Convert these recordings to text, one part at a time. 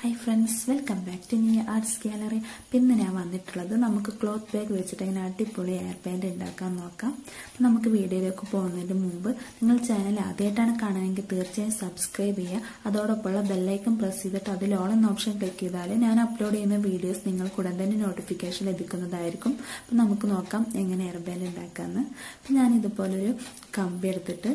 Hi friends welcome back to new arts gallery പിന്നെ ഞാൻ വന്നിട്ടുള്ളത് നമുക്ക് ക്ലോത്ത് ബാഗ് വെച്ചിട്ട് ഇങ്ങനെ അടിപൊളി എയർ ബാൻഡ് ഉണ്ടാക്കാൻ നോക്കാം. അപ്പം നമുക്ക് വീഡിയോയിലേക്ക് പോകുന്നതിന് മുമ്പ് നിങ്ങൾ ചാനൽ ആദ്യമായിട്ടാണ് കാണുന്നതെങ്കിൽ തീർച്ചയായും സബ്സ്ക്രൈബ് ചെയ്യുക. അതോടൊപ്പമുള്ള ബെല്ലൈക്കൺ പ്രസ് ചെയ്തിട്ട് അതിൽ എന്ന ഓപ്ഷൻ ക്ലിക്ക് ചെയ്താൽ ഞാൻ അപ്ലോഡ് ചെയ്യുന്ന വീഡിയോസ് നിങ്ങൾക്ക് ഉടൻ തന്നെ നോട്ടിഫിക്കേഷൻ ലഭിക്കുന്നതായിരിക്കും. അപ്പം നമുക്ക് നോക്കാം എങ്ങനെ എയർ ബാൻഡ് ഉണ്ടാക്കാമെന്ന് അപ്പം ഞാൻ ഇതുപോലൊരു കമ്പി എടുത്തിട്ട്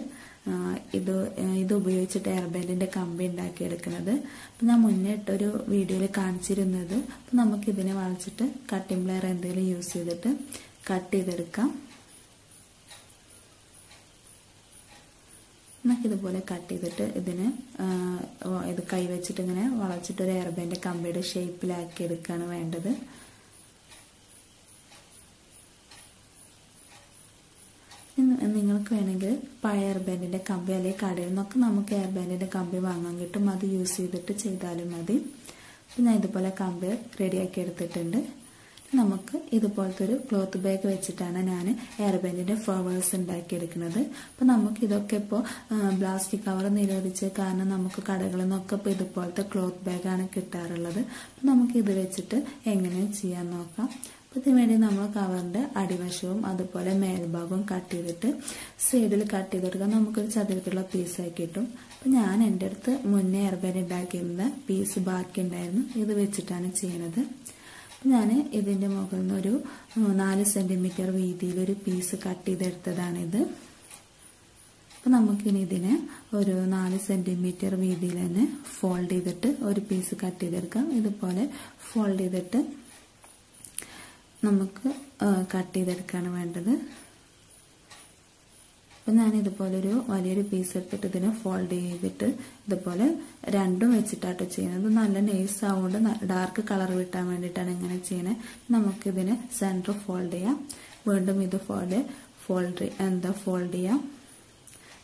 ഇത് ഇത് ഉപയോഗിച്ചിട്ട് എയർബെൻഡിന്റെ കമ്പി ഉണ്ടാക്കിയെടുക്കുന്നത്. അപ്പം ഞാൻ മുന്നേ ഇട്ടൊരു വീഡിയോയിൽ കാണിച്ചിരുന്നത്. അപ്പം നമുക്ക് ഇതിനെ വളച്ചിട്ട് കട്ടിംഗ് പ്ലെയർ എന്തെങ്കിലും യൂസ് ചെയ്തിട്ട് കട്ട് ചെയ്തെടുക്കാം. നമുക്കിതുപോലെ കട്ട് ചെയ്തിട്ട് ഇതിന് ഇത് കൈവച്ചിട്ട് ഇങ്ങനെ വളച്ചിട്ട് ഒരു എയർബെൻഡിന്റെ ബാൻഡ് കമ്പിയുടെ ഷേപ്പിലാക്കി എടുക്കുകയാണ് വേണ്ടത്. നിങ്ങൾക്ക് വേണമെങ്കിൽ പഴയ എയർ കമ്പി അല്ലെങ്കിൽ കടയിൽ നിന്നൊക്കെ നമുക്ക് എയർ കമ്പി വാങ്ങാൻ കിട്ടും. അത് യൂസ് ചെയ്തിട്ട് ചെയ്താലും മതി. ഞാൻ ഇതുപോലെ കമ്പി റെഡിയാക്കി എടുത്തിട്ടുണ്ട്. നമുക്ക് ഇതുപോലത്തെ ഒരു ക്ലോത്ത് ബാഗ് വെച്ചിട്ടാണ് ഞാൻ എയർ ബാൻഡിന്റെ ഫ്ലവേഴ്സ് ഉണ്ടാക്കിയെടുക്കുന്നത് അപ്പം നമുക്ക് ഇതൊക്കെ ഇപ്പോൾ പ്ലാസ്റ്റിക് കവർ നിരോധിച്ച് കാരണം നമുക്ക് കടകളിൽ നിന്നൊക്കെ ഇപ്പോൾ ഇതുപോലത്തെ ക്ലോത്ത് ബാഗാണ് കിട്ടാറുള്ളത്. അപ്പം നമുക്ക് ഇത് വെച്ചിട്ട് എങ്ങനെ ചെയ്യാൻ നോക്കാം. അപ്പോൾ ഇതിനു വേണ്ടി നമ്മൾ കവറിന്റെ അടിവശവും അതുപോലെ മേൽഭാഗവും കട്ട് ചെയ്തിട്ട് സൈഡിൽ കട്ട് ചെയ്തെടുക്കാൻ നമുക്കൊരു ചതുരത്തിലുള്ള പീസായി കിട്ടും. അപ്പം ഞാൻ എന്റെ അടുത്ത് മുന്നേ എയർബാൻ ഉണ്ടാക്കിയിരുന്ന പീസ് ബാക്കി ഉണ്ടായിരുന്നു. ഇത് വെച്ചിട്ടാണ് ചെയ്യണത്. ഞാൻ ഇതിന്റെ മുകളിൽ നിന്ന് ഒരു നാല് സെന്റിമീറ്റർ വീതിയിലൊരു പീസ് കട്ട് ചെയ്തെടുത്തതാണിത്. അപ്പം നമുക്കിനി ഇതിനെ ഒരു നാല് സെന്റിമീറ്റർ വീതിയിൽ തന്നെ ഫോൾഡ് ചെയ്തിട്ട് ഒരു പീസ് കട്ട് ചെയ്തെടുക്കാം. ഇതുപോലെ ഫോൾഡ് ചെയ്തിട്ട് നമുക്ക് കട്ട് ചെയ്തെടുക്കുകയാണ് വേണ്ടത്. അപ്പം ഞാൻ ഇതുപോലെ ഒരു വലിയൊരു പീസ് എടുത്തിട്ട് ഇതിനെ ഫോൾഡ് ചെയ്തിട്ട് ഇതുപോലെ രണ്ടും വെച്ചിട്ടാട്ടോ ചെയ്യുന്നത്. നല്ല നെയ്സ് ആവുകൊണ്ട് ഡാർക്ക് കളർ കിട്ടാൻ വേണ്ടിയിട്ടാണ് ഇങ്ങനെ ചെയ്യുന്നത്. നമുക്കിതിനെ സെന്റർ ഫോൾഡ് ചെയ്യാം. വീണ്ടും ഇത് ഫോൾഡ് ഫോൾഡ് എന്താ ഫോൾഡ് ചെയ്യാം.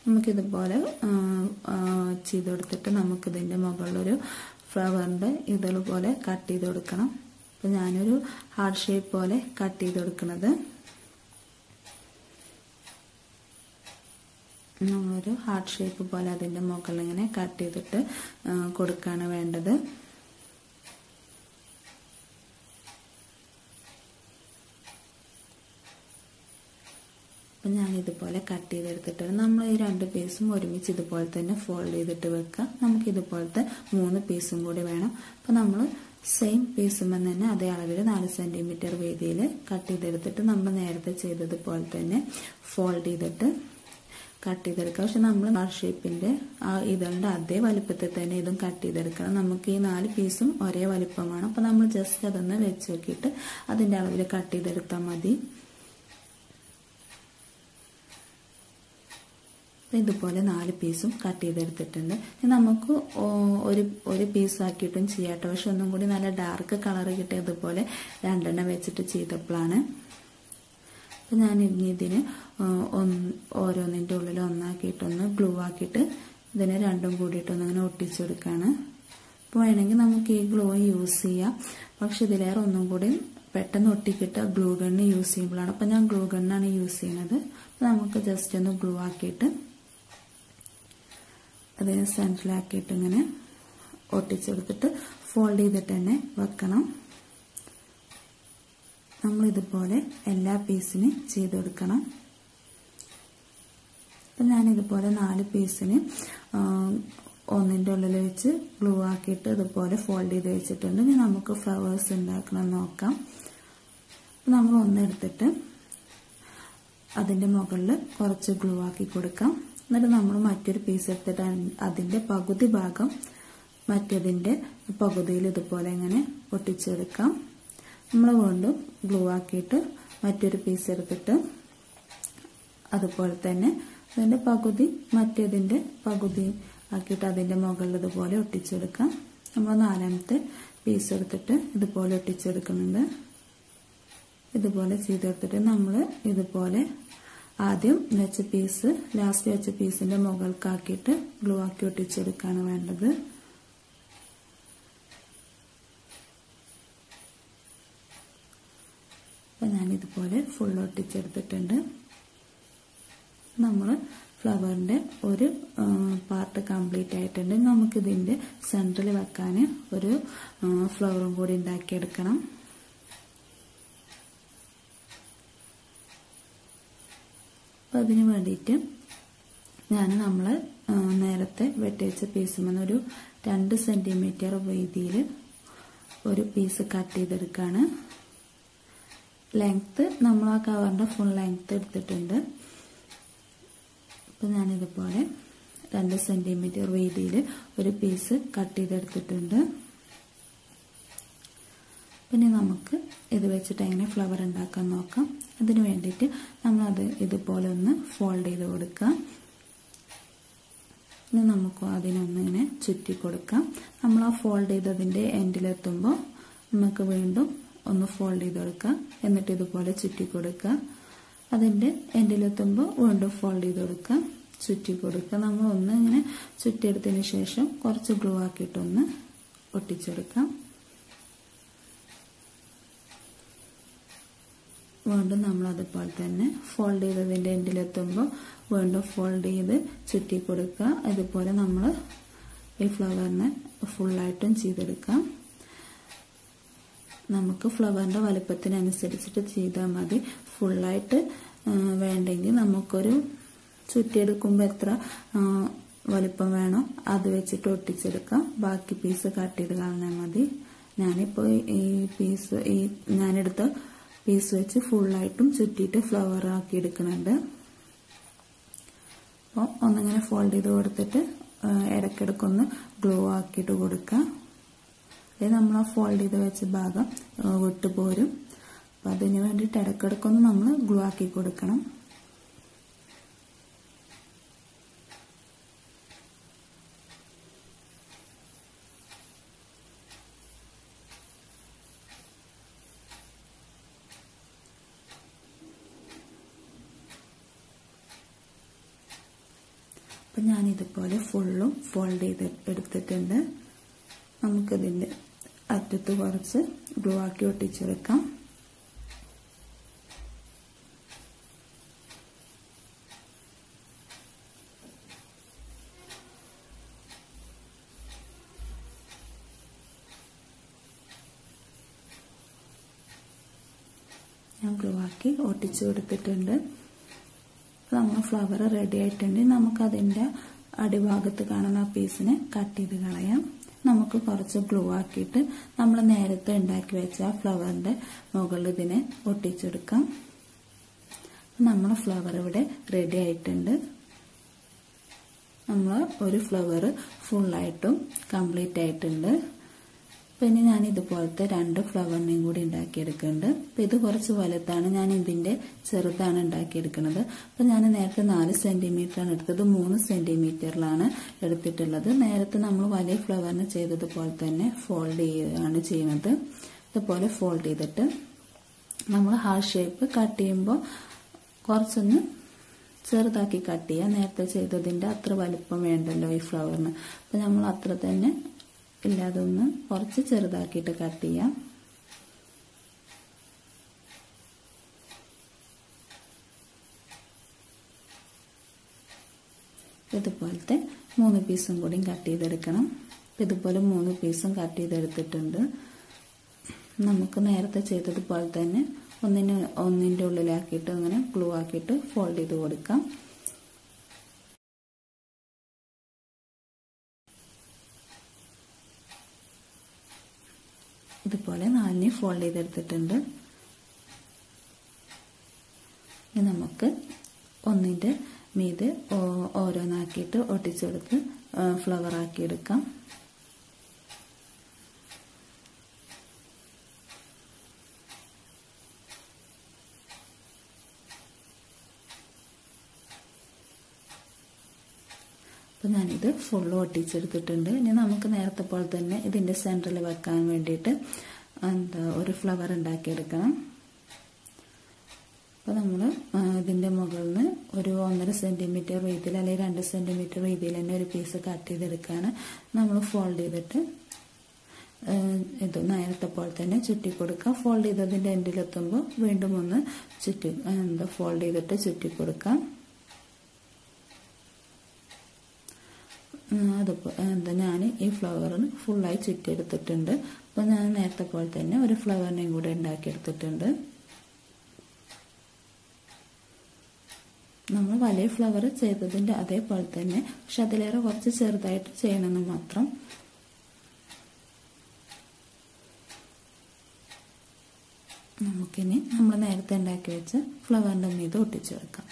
നമുക്കിതുപോലെ ചെയ്ത് കൊടുത്തിട്ട് നമുക്കിതിന്റെ മുകളിലൊരു ഫ്ലവറിന്റെ ഇതുപോലെ കട്ട് ചെയ്ത് കൊടുക്കണം. അപ്പം ഞാനൊരു ഹാർട്ട് ഷേപ്പ് പോലെ കട്ട് ചെയ്ത് കൊടുക്കുന്നത് നമ്മളൊരു ഹാർട്ട് ഷേപ്പ് പോലെ അതിന്റെ മുകളിൽ ഇങ്ങനെ കട്ട് ചെയ്തിട്ട് കൊടുക്കുകയാണ് വേണ്ടത്. അപ്പം ഞാൻ ഇതുപോലെ കട്ട് ചെയ്തെടുത്തിട്ട് നമ്മൾ ഈ രണ്ട് പീസും ഒരുമിച്ച് ഇതുപോലെ തന്നെ ഫോൾഡ് ചെയ്തിട്ട് വെക്കുക നമുക്ക് ഇതുപോലത്തെ മൂന്ന് പീസും കൂടി വേണം. അപ്പം നമ്മൾ സെയിം പീസുമ്പോൾ തന്നെ അതേ അളവിൽ നാല് സെന്റിമീറ്റർ വീതിയിൽ കട്ട് ചെയ്തെടുത്തിട്ട് നമ്മൾ നേരത്തെ ചെയ്തതുപോലെ തന്നെ ഫോൾഡ് ചെയ്തിട്ട് കട്ട് ചെയ്തെടുക്കുക പക്ഷെ നമ്മൾ ഹാർട്ട് ഷേപ്പിന്റെ ആ ഇതുണ്ട് അതേ വലിപ്പത്തിൽ തന്നെ ഇതും കട്ട് ചെയ്തെടുക്കണം. നമുക്ക് ഈ നാല് പീസും ഒരേ വലിപ്പമാണ്. അപ്പോൾ നമ്മൾ ജസ്റ്റ് അതൊന്ന് വെച്ച് നോക്കിയിട്ട് അതിന്റെ അളവിൽ കട്ട് ചെയ്തെടുത്താൽ മതി. ഇതുപോലെ നാല് പീസും കട്ട് ചെയ്തെടുത്തിട്ടുണ്ട്. നമുക്ക് ഒരു ഒരു പീസാക്കിയിട്ടും ചെയ്യാട്ടോ പക്ഷെ ഒന്നും കൂടി നല്ല ഡാർക്ക് കളർ കിട്ടിയതുപോലെ രണ്ടെണ്ണം വെച്ചിട്ട് ചെയ്തപ്പോഴാണ് അപ്പം ഞാൻ ഇനി ഇതിന് ഓരോന്നിന്റെ ഉള്ളിൽ ഒന്നാക്കിയിട്ടൊന്ന് ഗ്ലൂ ആക്കിയിട്ട് ഇതിനെ രണ്ടും കൂടിയിട്ടൊന്ന് ഇങ്ങനെ ഒട്ടിച്ചെടുക്കുകയാണ് അപ്പോൾ വേണമെങ്കിൽ നമുക്ക് ഈ ഗ്ലൂ യൂസ് ചെയ്യാം. പക്ഷെ ഇതിലേറെ ഒന്നും കൂടി പെട്ടെന്ന് ഒട്ടിക്കിട്ട് ഗ്ലൂ ഗണ്ണ് യൂസ് ചെയ്യുമ്പോഴാണ്. അപ്പം ഞാൻ ഗ്ലൂ ഗണ്ണാണ് യൂസ് ചെയ്യുന്നത്. അപ്പോൾ നമുക്ക് ജസ്റ്റ് ഒന്ന് ഗ്ലൂ ആക്കിയിട്ട് അതിനെ സെന്ററിലാക്കിയിട്ട് ഇങ്ങനെ ഒട്ടിച്ചെടുത്തിട്ട് ഫോൾഡ് ചെയ്തിട്ട് തന്നെ വെക്കണം. നമ്മളിതുപോലെ എല്ലാ പീസിനും ചെയ്ത് കൊടുക്കണം അപ്പം ഞാനിതുപോലെ നാല് പീസിന് ഒന്നിന്റെ ഉള്ളിൽ വെച്ച് ഗ്ലൂ ആക്കിയിട്ട് ഇതുപോലെ ഫോൾഡ് ചെയ്ത് വെച്ചിട്ടുണ്ട്. ഇനി നമുക്ക് ഫ്ലവേഴ്സ് ഉണ്ടാക്കണം നോക്കാം. നമ്മൾ ഒന്നെടുത്തിട്ട് അതിന്റെ മുകളിൽ കുറച്ച് ഗ്ലൂ ആക്കി കൊടുക്കാം. എന്നിട്ട് നമ്മൾ മറ്റൊരു പീസ് എടുത്തിട്ട് അതിന്റെ പകുതി ഭാഗം മറ്റതിന്റെ പകുതിയിൽ ഇതുപോലെ ഇങ്ങനെ ഒട്ടിച്ചെടുക്കാം നമ്മൾ വീണ്ടും ഗ്ലൂ ആക്കിയിട്ട് മറ്റൊരു പീസ് എടുത്തിട്ട് അതുപോലെ തന്നെ അതിന്റെ പകുതി മറ്റേതിന്റെ പകുതി ആക്കിയിട്ട് അതിന്റെ മുകളിൽ ഇതുപോലെ ഒട്ടിച്ചെടുക്കാം. നമ്മൾ നാലാമത്തെ പീസ് എടുത്തിട്ട് ഇതുപോലെ ഒട്ടിച്ചെടുക്കുന്നുണ്ട്. ഇതുപോലെ ചെയ്തെടുത്തിട്ട് നമ്മൾ ഇതുപോലെ ആദ്യം വെച്ച പീസ് ലാസ്റ്റ് വെച്ച പീസിന്റെ മുകൾക്കാക്കിയിട്ട് ഗ്ലൂ ആക്കി ഒട്ടിച്ചെടുക്കുകയാണ് വേണ്ടത്. അപ്പം ഞാനിതുപോലെ ഫുൾ ഒട്ടിച്ചെടുത്തിട്ടുണ്ട്. നമ്മൾ ഫ്ലവറിന്റെ ഒരു പാർട്ട് കംപ്ലീറ്റ് ആയിട്ടുണ്ട്. നമുക്കിതിന്റെ സെന്ററിൽ വെക്കാൻ ഒരു ഫ്ലവറും കൂടി ഉണ്ടാക്കിയെടുക്കണം. അപ്പം അതിന് വേണ്ടിയിട്ട് ഞാൻ നമ്മൾ നേരത്തെ വെട്ടിവെച്ച പീസുമെന്ന് ഒരു രണ്ട് സെന്റിമീറ്റർ വീതിയിൽ ഒരു പീസ് കട്ട് ചെയ്തെടുക്കുകയാണ് ലെങ്ത്ത് നമ്മൾ ആ കവറിന്റെ ഫുൾ ലെങ്ത്ത് എടുത്തിട്ടുണ്ട്. അപ്പം ഞാനിതുപോലെ രണ്ട് സെന്റിമീറ്റർ വീതിയിൽ ഒരു പീസ് കട്ട് ചെയ്തെടുത്തിട്ടുണ്ട്. പിന്നെ നമുക്ക് ഇത് വെച്ചിട്ട് എങ്ങനെ ഫ്ലവർ ഉണ്ടാക്കാൻ നോക്കാം. അതിന് വേണ്ടിയിട്ട് നമ്മളത് ഇതുപോലെ ഒന്ന് ഫോൾഡ് ചെയ്ത് കൊടുക്കാം ഇനി നമുക്ക് അതിനൊന്നിങ്ങനെ ചുറ്റി കൊടുക്കാം. നമ്മൾ ആ ഫോൾഡ് ചെയ്തതിന്റെ എൻഡിലെത്തുമ്പോൾ നമുക്ക് വീണ്ടും ഒന്ന് ഫോൾഡ് ചെയ്ത് കൊടുക്കാം. എന്നിട്ട് ഇതുപോലെ ചുറ്റി കൊടുക്കുക. അതിന്റെ എൻഡിലെത്തുമ്പോൾ വീണ്ടും ഫോൾഡ് ചെയ്ത് കൊടുക്കുക. ചുറ്റി കൊടുക്കുക. നമ്മൾ ഒന്ന് ഇങ്ങനെ ചുറ്റിയെടുത്തതിന് ശേഷം കുറച്ച് ഗ്ലൂ ആക്കിയിട്ടൊന്ന് ഒട്ടിച്ചെടുക്കാം. വീണ്ടും നമ്മൾ അതുപോലെ തന്നെ ഫോൾഡ് ചെയ്തതിന്റെ എൻഡിലെത്തുമ്പോൾ വീണ്ടും ഫോൾഡ് ചെയ്ത് ചുറ്റി കൊടുക്കുക. അതുപോലെ നമ്മൾ ഈ ഫ്ലവറിനെ ഫുള്ളായിട്ടും ചെയ്തെടുക്കാം. നമുക്ക് ഫ്ലവറിന്റെ വലുപ്പത്തിനനുസരിച്ചിട്ട് ചെയ്താൽ മതി. ഫുള്ളായിട്ട് വേണ്ടെങ്കിൽ നമുക്കൊരു ചുറ്റിയെടുക്കുമ്പോൾ എത്ര വലിപ്പം വേണോ അത് വെച്ചിട്ട് ഒട്ടിച്ചെടുക്കാം. ബാക്കി പീസ് കട്ട് ചെയ്ത് കളഞ്ഞാൽ മതി. ഞാനിപ്പോൾ ഈ പീസ് ഈ ഞാനെടുത്ത പീസ് വെച്ച് ഫുള്ളായിട്ടും ചുറ്റിയിട്ട് ഫ്ലവർ ആക്കി എടുക്കുന്നുണ്ട് അപ്പോൾ ഒന്നിങ്ങനെ ഫോൾഡ് ചെയ്ത് കൊടുത്തിട്ട് ഇടയ്ക്കിടയ്ക്കൊന്ന് ഗ്ലോ ആക്കിയിട്ട് കൊടുക്കുക അതായത് നമ്മൾ ആ ഫോൾഡ് ചെയ്ത് വെച്ച ഭാഗം വിട്ടുപോരും. അപ്പം അതിന് വേണ്ടിയിട്ട് ഇടയ്ക്കിടയ്ക്കൊന്ന് നമ്മൾ ഗ്ലോ ആക്കി കൊടുക്കണം അപ്പം ഞാനിതുപോലെ ഫുള്ളും ഫോൾഡ് ചെയ്ത് എടുത്തിട്ടുണ്ട്. നമുക്കിതിന്റെ അറ്റത്ത് കുറച്ച് ഗ്ലൂ ഒട്ടിച്ചെടുക്കാം. ഞാൻ ഗ്ലൂ ഒട്ടിച്ചു കൊടുത്തിട്ടുണ്ട്. നമ്മൾ ഫ്ലവർ റെഡി ആയിട്ടുണ്ട്. നമുക്കതിന്റെ അടിഭാഗത്ത് കാണുന്ന പീസിനെ കട്ട് ചെയ്ത് കളയാം. നമുക്ക് കുറച്ച് ഗ്ലൂ ആക്കിയിട്ട് നമ്മൾ നേരത്തെ ഉണ്ടാക്കി വെച്ച ഫ്ലവറിന്റെ മുകളിൽ ഇതിനെ ഒട്ടിച്ചെടുക്കാം. നമ്മൾ ഫ്ലവർ ഇവിടെ റെഡി ആയിട്ടുണ്ട്. നമ്മൾ ഒരു ഫ്ലവർ ഫുള്ളായിട്ടും കംപ്ലീറ്റ് ആയിട്ടുണ്ട്. പിന്നെ ഞാൻ ഇതുപോലത്തെ രണ്ട് ഫ്ലവറിനെയും കൂടി ഉണ്ടാക്കിയെടുക്കുന്നുണ്ട്. അപ്പം ഇത് കുറച്ച് വലുതാണ്. ഞാൻ ഇതിന്റെ ചെറുതാണ് ഉണ്ടാക്കിയെടുക്കുന്നത്. അപ്പം ഞാൻ നേരത്തെ നാല് സെന്റിമീറ്ററാണ് എടുത്തത്. മൂന്ന് സെന്റിമീറ്ററിലാണ് എടുത്തിട്ടുള്ളത്. നേരത്തെ നമ്മൾ വലിയ ഫ്ലവറിന് ചെയ്തതുപോലെ തന്നെ ഫോൾഡ് ചെയ്യുകയാണ് ചെയ്യുന്നത്. ഇതുപോലെ ഫോൾഡ് ചെയ്തിട്ട് നമ്മൾ ഹാർട്ട് ഷേപ്പ് കട്ട് ചെയ്യുമ്പോൾ കുറച്ചൊന്ന് ചെറുതാക്കി കട്ട് ചെയ്യുക. നേരത്തെ ചെയ്തതിന്റെ അത്ര വലുപ്പം വേണ്ടല്ലോ ഈ ഫ്ലവറിന്. അപ്പം നമ്മൾ അത്ര തന്നെ ഇല്ലാതെ ഒന്ന് കുറച്ച് ചെറുതാക്കിയിട്ട് കട്ട് ചെയ്യാം. ഇതുപോലത്തെ മൂന്ന് പീസും കൂടി കട്ട് ചെയ്തെടുക്കണം. ഇതുപോലെ മൂന്ന് പീസും കട്ട് ചെയ്തെടുത്തിട്ടുണ്ട്. നമുക്ക് നേരത്തെ ചെയ്തതുപോലെ തന്നെ ഒന്നിന് ഒന്നിന്റെ ഉള്ളിലാക്കിയിട്ട് അങ്ങനെ ഗ്ലൂ ആക്കിയിട്ട് ഫോൾഡ് ചെയ്ത് കൊടുക്കാം. ഇതുപോലെ നാലിനെ ഫോൾഡ് ചെയ്തെടുത്തിട്ടുണ്ട്. ഇനി നമുക്ക് ഒന്നിന്റെ മീത് ഓരോന്നാക്കിയിട്ട് ഒട്ടിച്ചെടുത്ത് ഫ്ലവർ ആക്കിയെടുക്കാം. അപ്പോൾ ഞാനിത് ഫുള്ള് ഒട്ടിച്ചെടുത്തിട്ടുണ്ട്. ഇനി നമുക്ക് നേരത്തെ പോലെ തന്നെ ഇതിന്റെ സെന്ററിൽ വെക്കാൻ വേണ്ടിയിട്ട് എന്താ ഒരു ഫ്ലവർ ഉണ്ടാക്കിയെടുക്കണം. അപ്പോൾ നമ്മൾ ഇതിന്റെ മുകളിൽ നിന്ന് ഒരു ഒന്നര സെന്റിമീറ്റർ വീതിയിൽ അല്ലെങ്കിൽ രണ്ട് സെന്റിമീറ്റർ വീതിയിൽ തന്നെ ഒരു പീസ് കട്ട് ചെയ്തെടുക്കുകയാണ്. നമ്മൾ ഫോൾഡ് ചെയ്തിട്ട് ഇത് നേരത്തെ പോലെ തന്നെ ചുറ്റി കൊടുക്കുക. ഫോൾഡ് ചെയ്തതിന്റെ എൻഡിലെത്തുമ്പോൾ വീണ്ടും ഒന്ന് ചുറ്റി എന്താ ഫോൾഡ് ചെയ്തിട്ട് ചുറ്റി കൊടുക്കാം അതിപ്പോൾ എന്താ ഞാൻ ഈ ഫ്ലവറിന് ഫുള്ളായി ചുറ്റിയെടുത്തിട്ടുണ്ട്. അപ്പോൾ ഞാൻ നേരത്തെ പോലെ തന്നെ ഒരു ഫ്ലവറിനെയും കൂടെ ഉണ്ടാക്കിയെടുത്തിട്ടുണ്ട്. നമ്മൾ വലിയ ഫ്ലവർ ചെയ്തതിന്റെ അതേപോലെ തന്നെ പക്ഷെ അതിലേറെ കുറച്ച് ചെറുതായിട്ട് ചെയ്യണമെന്ന് മാത്രം. നമുക്കിനി നമ്മൾ നേരത്തെ ഉണ്ടാക്കി വെച്ച ഫ്ലവറിന്റെ മീത് ഒട്ടിച്ചു വെക്കാം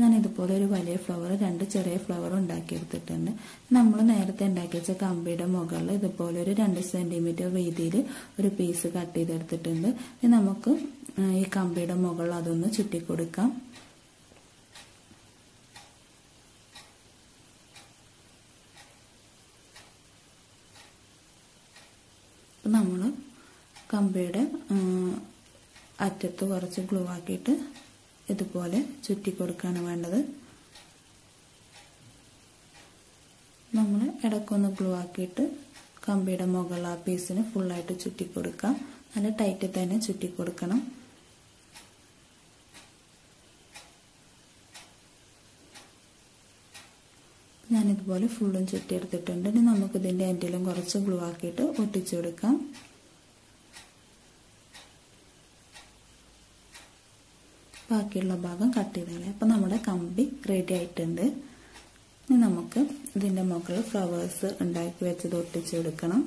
ഞാൻ ഇതുപോലെ ഒരു വലിയ ഫ്ലവർ രണ്ട് ചെറിയ ഫ്ലവർ ഉണ്ടാക്കിയെടുത്തിട്ടുണ്ട്. നമ്മൾ നേരത്തെ ഉണ്ടാക്കി വെച്ച കമ്പിയുടെ മുകളിൽ ഇതുപോലെ ഒരു രണ്ട് സെന്റിമീറ്റർ വീതിയിൽ ഒരു പീസ് കട്ട് ചെയ്തെടുത്തിട്ടുണ്ട്. ഇനി നമുക്ക് ഈ കമ്പിയുടെ മുകളിൽ അതൊന്ന് ചുറ്റിക്കൊടുക്കാം. നമ്മൾ കമ്പിയുടെ അറ്റത്ത് കുറച്ച് ഗ്ലൂ ആക്കിയിട്ട് ഇതുപോലെ ചുറ്റി കൊടുക്കുകയാണ് വേണ്ടത്. നമ്മൾ ഇടയ്ക്കൊന്ന് ഗ്ലൂ ആക്കിയിട്ട് കമ്പിയുടെ മുകളിൽ ആ പീസിന് ഫുള്ളായിട്ട് ചുറ്റി കൊടുക്കാം. നല്ല ടൈറ്റ് തന്നെ ചുറ്റി കൊടുക്കണം. ഞാനിതുപോലെ ഫുള്ളും ചുറ്റിയെടുത്തിട്ടുണ്ട്. ഇനി നമുക്കിതിന്റെ എൻഡിലും കുറച്ച് ഗ്ലൂ ആക്കിയിട്ട് ഒട്ടിച്ചു കൊടുക്കാം. ബാക്കിയുള്ള ഭാഗം കട്ട് ചെയ്താലേ അപ്പം നമ്മുടെ കമ്പി റെഡി ആയിട്ടുണ്ട്. ഇനി നമുക്ക് ഇതിന്റെ മുകളിൽ ഫ്ലവേഴ്സ് ഉണ്ടാക്കി വെച്ചത് ഒട്ടിച്ചെടുക്കണം.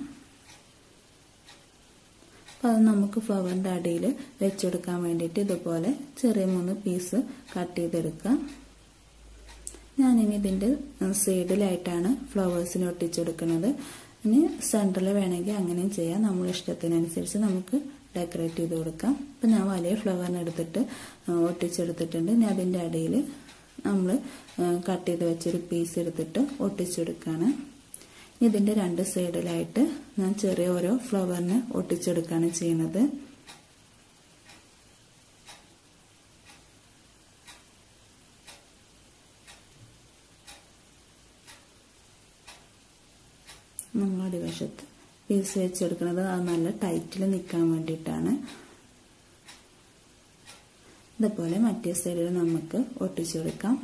അപ്പോൾ അത് നമുക്ക് ഫ്ലവറിന്റെ അടിയിൽ വെച്ചെടുക്കാൻ വേണ്ടിയിട്ട് ഇതുപോലെ ചെറിയ മൂന്ന് പീസ് കട്ട് ചെയ്തെടുക്കാം. ഞാനിനി ഇതിന്റെ സൈഡിലായിട്ടാണ് ഫ്ലവേഴ്സിന് ഒട്ടിച്ചെടുക്കുന്നത്. ഇനി സെന്ററിൽ വേണമെങ്കിൽ അങ്ങനെയും ചെയ്യാം. നമ്മുടെ ഇഷ്ടത്തിനനുസരിച്ച് നമുക്ക് ഡെക്കറേറ്റ് ചെയ്ത് കൊടുക്കാം. അപ്പം ഞാൻ വലിയ ഫ്ലവറിന് എടുത്തിട്ട് ഒട്ടിച്ചെടുത്തിട്ടുണ്ട്. ഇനി അതിന്റെ അടിയിൽ നമ്മൾ കട്ട് ചെയ്ത് വെച്ചൊരു പീസ് എടുത്തിട്ട് ഒട്ടിച്ചെടുക്കുകയാണ്. ഇതിന്റെ രണ്ട് സൈഡിലായിട്ട് ഞാൻ ചെറിയ ഓരോ ഫ്ലവറിന് ഒട്ടിച്ചെടുക്കുകയാണ് ചെയ്യുന്നത്. നമ്മൾ അടിവശത്ത് പീസ് വെച്ചെടുക്കുന്നത് അത് നല്ല ടൈറ്റിൽ നിൽക്കാൻ വേണ്ടിയിട്ടാണ്. ഇതുപോലെ മറ്റേ സൈഡിൽ നമുക്ക് ഒട്ടിച്ചെടുക്കാം.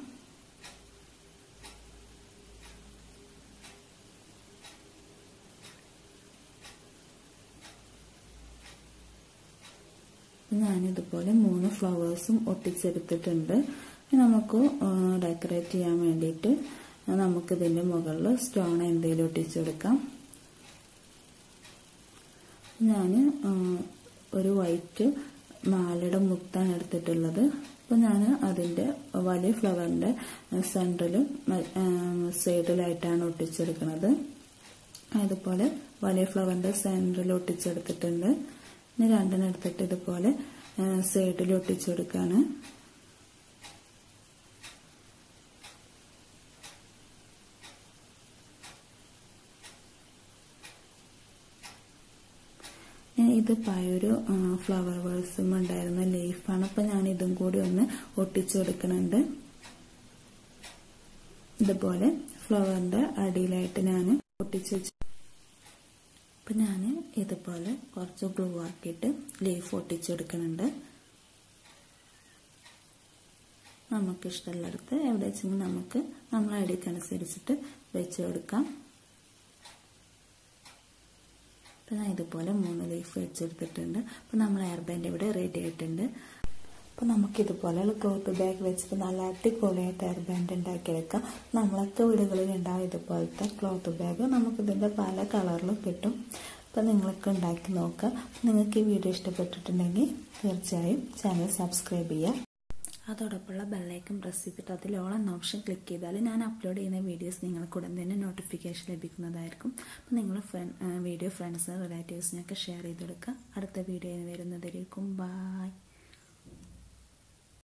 ഞാനിതുപോലെ മൂന്ന് ഫ്ലവേഴ്സും ഒട്ടിച്ചെടുത്തിട്ടുണ്ട്. നമുക്ക് ഡെക്കറേറ്റ് ചെയ്യാൻ വേണ്ടിയിട്ട് നമുക്കിതിന്റെ മുകളിൽ സ്റ്റോൺ എന്തെങ്കിലും ഒട്ടിച്ചെടുക്കാം. ഞാൻ ഒരു വൈറ്റ് മാലയുടെ മുത്താണ് എടുത്തിട്ടുള്ളത്. അപ്പോൾ ഞാൻ അതിന്റെ വലിയ ഫ്ലവറിന്റെ സെന്ററിലും സൈഡിലായിട്ടാണ് ഒട്ടിച്ചെടുക്കുന്നത് അതുപോലെ വലിയ ഫ്ലവറിന്റെ സെന്ററിൽ ഒട്ടിച്ചെടുത്തിട്ടുണ്ട്. ഇനി രണ്ടെണ്ണം ഇതുപോലെ സൈഡിൽ ഒട്ടിച്ചെടുക്കുകയാണ് ഇത് പയൊരു ഫ്ലവർ വേഴ്സും ഉണ്ടായിരുന്ന ലീഫാണ് അപ്പം ഞാൻ ഇതും കൂടി ഒന്ന് ഒട്ടിച്ചു കൊടുക്കുന്നുണ്ട്. ഇതുപോലെ ഫ്ലവറിന്റെ അടിയിലായിട്ട് ഞാൻ ഒട്ടിച്ചു വെച്ചു അപ്പം ഞാൻ ഇതുപോലെ കുറച്ച് ഗ്ലൂ ആക്കിയിട്ട് ലീഫ് ഒട്ടിച്ചെടുക്കുന്നുണ്ട് നമുക്ക് ഇഷ്ടമുള്ളിടത്ത് എവിടെ വെച്ചെങ്കിൽ നമുക്ക് നമ്മളെ അടിക്കനുസരിച്ചിട്ട് വെച്ച് കൊടുക്കാം. അപ്പം ഞാൻ ഇതുപോലെ മൂന്ന് ലീഫ് വെച്ചെടുത്തിട്ടുണ്ട്. അപ്പം നമ്മൾ എയർ ബാൻഡ് ഇവിടെ റെഡി ആയിട്ടുണ്ട്. അപ്പോൾ നമുക്കിതുപോലെയുള്ള ക്ലോത്ത് ബാഗ് വെച്ചിട്ട് നല്ല അടിപൊളിയായിട്ട് എയർ ബാൻഡ് ഉണ്ടാക്കിയെടുക്കാം. നമ്മളൊക്കെ വീടുകളിൽ ഉണ്ടാവും ഇതുപോലത്തെ ക്ലോത്ത് ബാഗ് നമുക്കിതിന്റെ പല കളറിലും കിട്ടും. അപ്പോൾ നിങ്ങളൊക്കെ ഉണ്ടാക്കി നോക്കുക. നിങ്ങൾക്ക് ഈ വീഡിയോ ഇഷ്ടപ്പെട്ടിട്ടുണ്ടെങ്കിൽ തീർച്ചയായും ചാനൽ സബ്സ്ക്രൈബ് ചെയ്യുക. അതോടൊപ്പമുള്ള ബെല്ലൈക്കൺ പ്രസ് ചെയ്തിട്ട് അതിൽ ഓൾ എന്ന ഓപ്ഷൻ ക്ലിക്ക് ചെയ്താൽ ഞാൻ അപ്ലോഡ് ചെയ്യുന്ന വീഡിയോസ് നിങ്ങൾക്ക് ഉടൻ തന്നെ നോട്ടിഫിക്കേഷൻ ലഭിക്കുന്നതായിരിക്കും. അപ്പോൾ നിങ്ങൾ വീഡിയോ ഫ്രണ്ട്സ് റിലേറ്റീവ്സിനൊക്കെ ഷെയർ ചെയ്ത് കൊടുക്കുക അടുത്ത വീഡിയോയിൽ വരുന്നതായിരിക്കും ബായ്